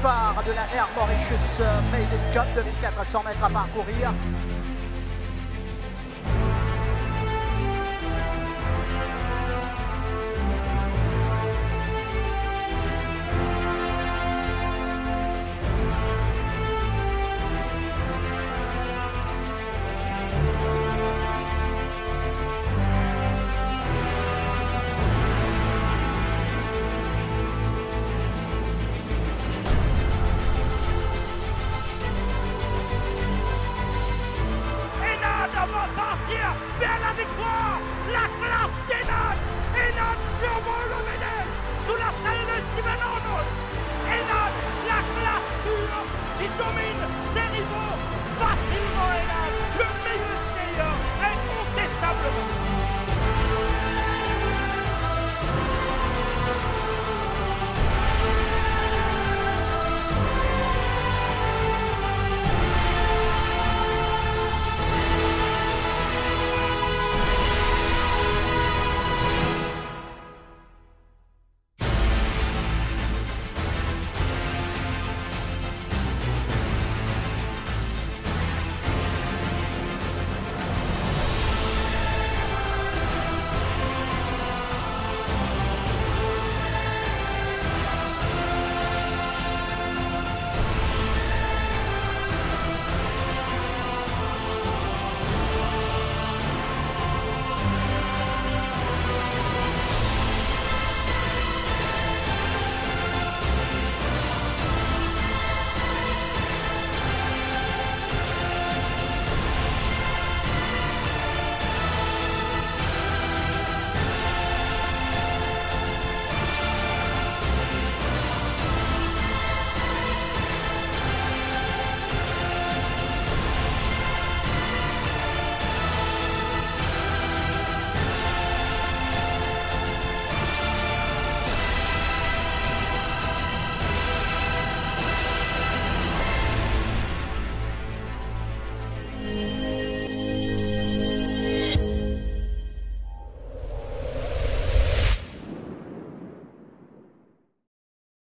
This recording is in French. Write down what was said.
de la Air Mauritius euh, Maiden Cup 2400 mètres à parcourir.